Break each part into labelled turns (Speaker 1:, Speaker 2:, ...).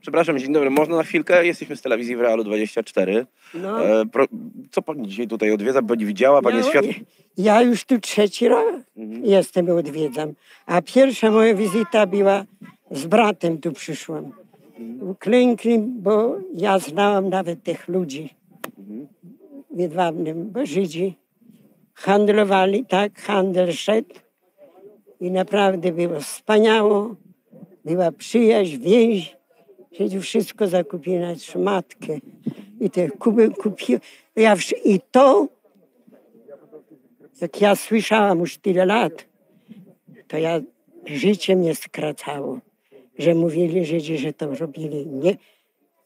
Speaker 1: Przepraszam, dzień dobry, można na chwilkę? Jesteśmy z telewizji w Realu 24.
Speaker 2: No.
Speaker 1: E, pro, co pani dzisiaj tutaj odwiedza? Pani widziała, pani jest
Speaker 2: ja,
Speaker 1: świat...
Speaker 2: ja już tu trzeci raz
Speaker 1: Mhm.
Speaker 2: jestem i odwiedzam. A pierwsza moja wizyta była z bratem tu przyszłam. Uklękli, bo ja znałam nawet tych ludzi w Jedwabnym, bo Żydzi handlowali, tak, handel szedł i naprawdę było wspaniało. Była przyjaźń, więź. Żydzi wszystko zakupili, nawet szmatkę. I te kuby kupiłem. Ja, I to jak ja słyszałam już tyle lat, to ja życie mnie skracało, że mówili Żydzi, że to robili nie,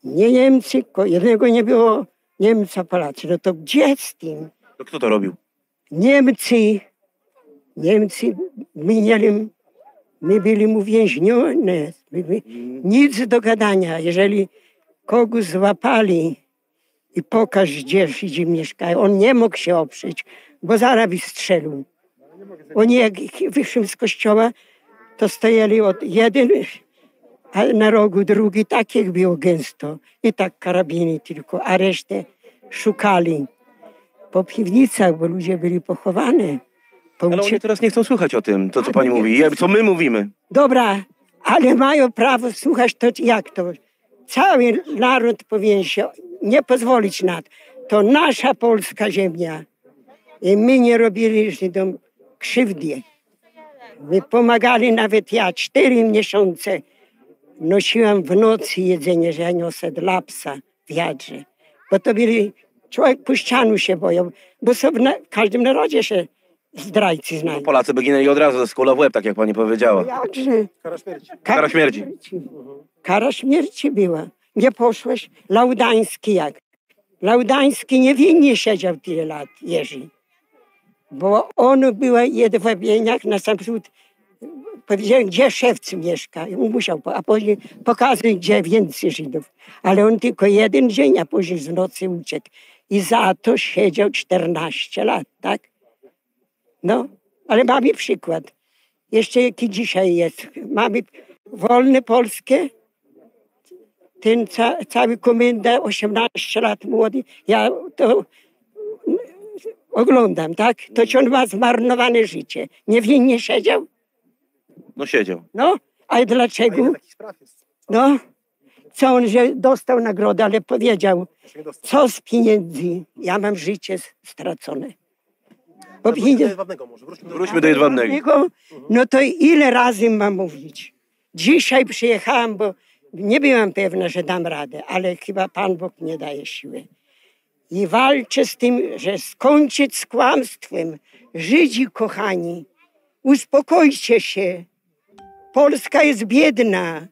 Speaker 2: nie Niemcy, jednego nie było Niemca, Polacy. No to gdzie z tym?
Speaker 1: To kto to robił?
Speaker 2: Niemcy, Niemcy, mieli, my byli uwięźnione, nic do gadania. Jeżeli kogoś złapali i pokaż, gdzie Żydzi mieszkają, on nie mógł się oprzeć, bo zaraz strzelił. Oni jak wyszli z kościoła, to stajali od jeden, a na rogu drugi, takich było gęsto. I tak karabiny tylko, a resztę szukali po piwnicach, bo ludzie byli pochowani. Po
Speaker 1: Ale oni teraz nie chcą słuchać o tym, to co pani mówi, co my mówimy.
Speaker 2: Dobra, ale mają prawo słuchać to jak to. Cały naród powinien się nie pozwolić na to. To nasza polska ziemia. I my nie robili Żydom krzywdy. My pomagali nawet ja. Cztery miesiące nosiłam w nocy jedzenie, że ja niosę dla psa w jadrze. Bo to byli, człowiek puścianu się boją, bo są w, na, w każdym narodzie się zdrajcy
Speaker 1: To
Speaker 2: znają.
Speaker 1: Polacy by ginęli od razu ze skóla w łeb, tak jak pani powiedziała.
Speaker 2: Jakże?
Speaker 3: Kara śmierci.
Speaker 1: Kara śmierci.
Speaker 2: Kara śmierci była. Nie poszłeś? Laudański jak? Laudański niewinnie siedział tyle lat, Jerzy. Bo on był w Jedwabieniach na sam przód. Powiedziałem, gdzie szewc mieszka. I on musiał, po- a później pokazać, gdzie więcej Żydów. Ale on tylko jeden dzień, a później z nocy uciekł. I za to siedział 14 lat, tak? No, ale mamy przykład. Jeszcze jaki dzisiaj jest. Mamy wolne polskie, ten ca, cały komenda 18 lat młody, ja to oglądam, tak? To ci on ma zmarnowane życie. Niewinnie siedział?
Speaker 1: No siedział.
Speaker 2: No, a
Speaker 3: A ile
Speaker 2: dlaczego? No, co on, że dostał nagrodę, ale powiedział,
Speaker 3: nie
Speaker 2: co z pieniędzy? Ja mam życie stracone. Bo
Speaker 3: No, wróćmy do. Jedwabnego może. Wróćmy do
Speaker 1: Wróćmy do Jedwabnego.
Speaker 2: Jedwabnego, No to ile razy mam mówić? Dzisiaj przyjechałam, bo nie byłam pewna, że dam radę, ale chyba Pan Bóg nie daje siły. I walczę z tym, że skończyć z kłamstwem. Żydzi kochani, uspokójcie się. Polska jest biedna.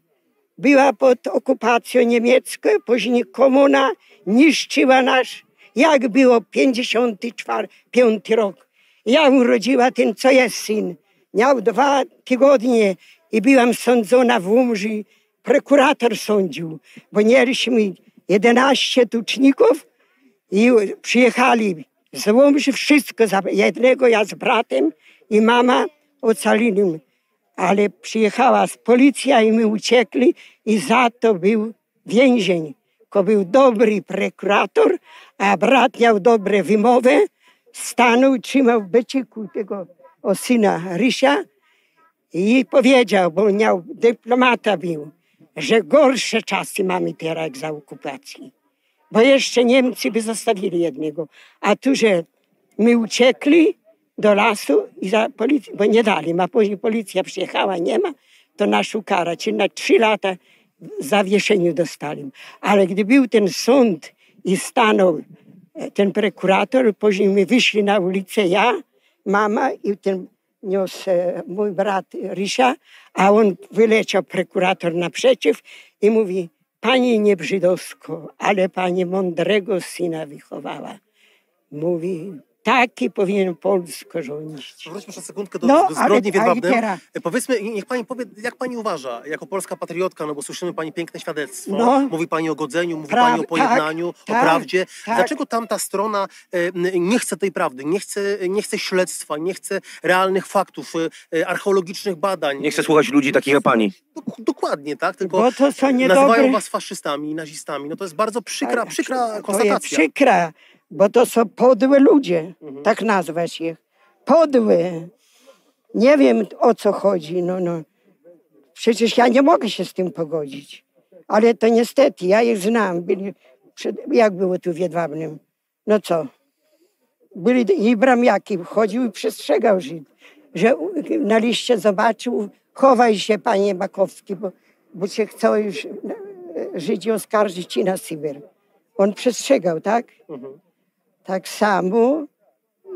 Speaker 2: Była pod okupacją niemiecką, później komuna niszczyła nasz, jak było 54, 5 rok. Ja urodziła ten, co jest syn. Miał dwa tygodnie i byłam sądzona w Łomży. Prokurator sądził, bo mieliśmy 11 tuczników i przyjechali z Łomży, wszystko, jednego ja z bratem i mama ocalili. Ale przyjechała z policja i my uciekli i za to był więzień. To był dobry prokurator, a brat miał dobre wymowy, stanął, trzymał w beciku tego o syna Rysia i powiedział, bo miał dyplomata był, że gorsze czasy mamy teraz jak za okupacji. Bo jeszcze Niemcy by zostawili jednego. A tu, że my uciekli do lasu i za policję, bo nie dali, a później policja przyjechała, nie ma, to nas ukara. Czyli na trzy lata zawieszeniu dostali. Ale gdy był ten sąd i stanął ten prokurator, później my wyszli na ulicę, ja, mama i ten niósł e, mój brat Rysia, a on wyleciał prokurator naprzeciw i mówi, pani nie brzydowsko, ale pani mądrego syna wychowała. Mówi, Taki powinien Polską rządzić.
Speaker 3: Wróćmy jeszcze sekundkę do,
Speaker 2: No,
Speaker 3: do zbrodni
Speaker 2: teraz-
Speaker 3: Powiedzmy, niech pani powie, jak pani uważa, jako polska patriotka, no bo słyszymy pani piękne świadectwo,
Speaker 2: No.
Speaker 3: mówi pani o godzeniu, mówi
Speaker 2: Pra-
Speaker 3: pani o pojednaniu,
Speaker 2: tak,
Speaker 3: o prawdzie.
Speaker 2: tak.
Speaker 3: Dlaczego tamta strona e, nie chce tej prawdy, nie chce, nie chce śledztwa, nie chce realnych faktów, e, e, archeologicznych badań?
Speaker 1: Nie chcę słuchać ludzi takich jak pani.
Speaker 3: Dok- Dokładnie, tak? Tylko
Speaker 2: Bo to są
Speaker 3: nazywają was faszystami i nazistami. No to jest bardzo przykra,
Speaker 2: Tak,
Speaker 3: przykra
Speaker 2: To jest
Speaker 3: konstatacja.
Speaker 2: przykra, bo to są podłe ludzie,
Speaker 3: Mhm.
Speaker 2: tak nazwać ich. Podłe. Nie wiem o co chodzi. No, no. Przecież ja nie mogę się z tym pogodzić. Ale to niestety, ja ich znam. Byli jak było tu w Jedwabnym? No co? Byli i bramiaki, chodził i przestrzegał Żyd, że na liście zobaczył, chowaj się panie Makowski, bo, bo cię chcą już e, Żydzi oskarżyć ci na Sybir. On przestrzegał, tak?
Speaker 3: Mhm.
Speaker 2: Tak samo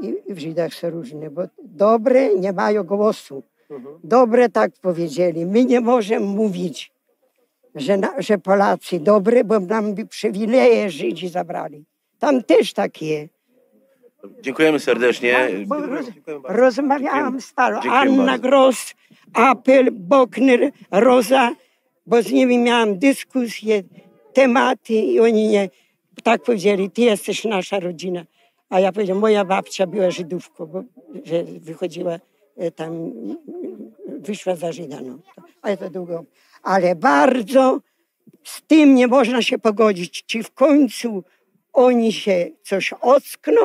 Speaker 2: i w Żydach są różne, bo dobre nie mają głosu.
Speaker 3: Mhm.
Speaker 2: Dobre tak powiedzieli. My nie możemy mówić, że, na, że Polacy dobre, bo nam by przywileje Żydzi zabrali. Tam też tak jest.
Speaker 1: Dziękujemy serdecznie.
Speaker 2: Bo roz, rozmawiałam z.
Speaker 1: Dziękuję
Speaker 2: Anna
Speaker 1: bardzo.
Speaker 2: Gross, Apel, Bokner, Roza, bo z nimi miałam dyskusje, tematy i oni nie tak powiedzieli, ty jesteś nasza rodzina. A ja powiedziałam, moja babcia była Żydówką, bo wychodziła e, tam, wyszła za Żyda. No. Ale to długo. Ale bardzo z tym nie można się pogodzić. Czy w końcu oni się coś ockną,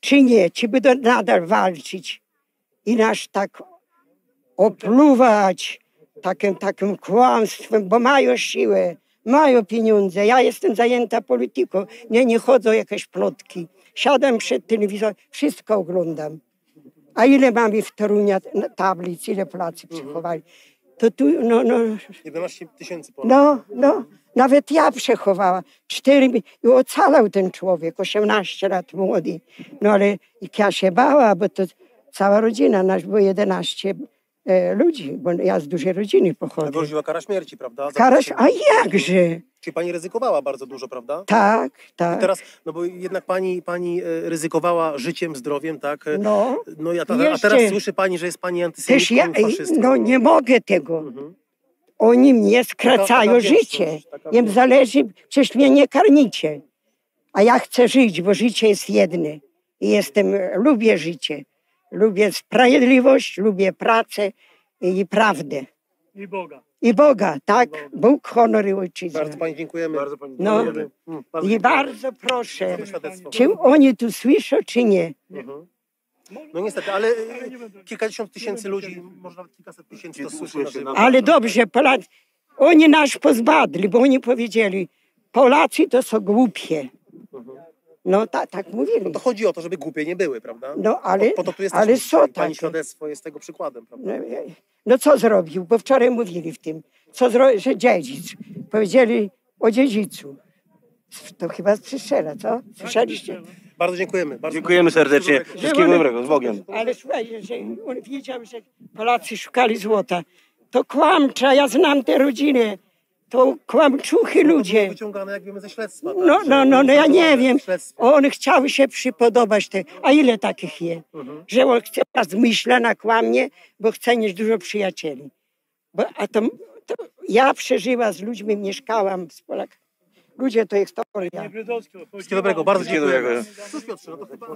Speaker 2: czy nie, czy będą nadal walczyć i nas tak opluwać takim, takim kłamstwem, bo mają siłę, mają pieniądze. Ja jestem zajęta polityką, nie, nie chodzą jakieś plotki. Siadam przed telewizorem, wszystko oglądam. A ile mamy w Torunia na tablic, ile Polacy przechowali? To tu, no, no,
Speaker 3: 11 tysięcy ponad.
Speaker 2: no, no, nawet ja przechowała. Cztery, i ocalał ten człowiek, 18 lat młody. No ale jak ja się bała, bo to cała rodzina, nasz było 11 e, ludzi, bo ja z dużej rodziny pochodzę.
Speaker 3: Groziła kara śmierci, prawda? Za to,
Speaker 2: a jakże?
Speaker 3: Czyli pani ryzykowała bardzo dużo, prawda?
Speaker 2: Tak, tak.
Speaker 3: Teraz, no bo jednak pani, pani e, ryzykowała życiem, zdrowiem, tak? E,
Speaker 2: No,
Speaker 3: No ja ta, a teraz słyszy pani, że jest pani antysemitką,
Speaker 2: ja,
Speaker 3: faszystką.
Speaker 2: no nie mogę tego.
Speaker 3: Mhm.
Speaker 2: Oni mnie skracają
Speaker 3: taka
Speaker 2: życie.
Speaker 3: wierzchość, taka
Speaker 2: Im zależy, przecież mnie nie karmicie. A ja chcę żyć, bo życie jest jedne. I jestem, lubię życie. Lubię sprawiedliwość, lubię pracę i prawdę.
Speaker 4: I Boga.
Speaker 2: I Boga, tak? Bóg, honor i ojczyzna.
Speaker 3: Bardzo pani dziękujemy. Bardzo pani
Speaker 2: No.
Speaker 3: dziękujemy. Mm, bardzo
Speaker 2: I
Speaker 3: dziękuję
Speaker 2: bardzo proszę, czy oni tu słyszą, czy nie?
Speaker 3: Mhm. No niestety, ale e, kilkadziesiąt tysięcy ludzi, może nawet kilkaset tysięcy to słyszy.
Speaker 2: Ale dobrze, Polacy, oni nas pozbadli, bo oni powiedzieli, Polacy to są głupie. No ta, tak mówili.
Speaker 3: To chodzi o to, żeby głupie nie były, prawda?
Speaker 2: No ale,
Speaker 3: Po, po to tu
Speaker 2: ale są
Speaker 3: Pani
Speaker 2: takie.
Speaker 3: świadectwo jest tego przykładem, prawda?
Speaker 2: No, e, no co zrobił? Bo wczoraj mówili w tym, co zro... że dziedzic. Powiedzieli o dziedzicu. To chyba przystrzela, co? Słyszeliście?
Speaker 3: Bardzo dziękujemy. Bardzo
Speaker 1: Dziękujemy serdecznie. Wszystkiego dobrego. Z Bogiem.
Speaker 2: Ale słuchaj, że on wiedział, że Polacy szukali złota. To kłamcza, ja znam tę rodzinę. To kłamczuchy ludzie.
Speaker 3: Wyciągane, jak wiemy, ze śledztwa.
Speaker 2: No,
Speaker 3: tak?
Speaker 2: no, no, no ja nie wiem.
Speaker 3: Śledztwo.
Speaker 2: On chciał się przypodobać. Te, a ile takich jest?
Speaker 3: Mhm.
Speaker 2: Że on chce zmyśla na kłamie, bo chce mieć dużo przyjacieli. Bo, a to, to ja przeżyła z ludźmi, mieszkałam z Polakami. Ludzie to historia.
Speaker 3: Wszystkiego dobrego, bardzo dziękuję. Cóż Piotrze, no to chyba...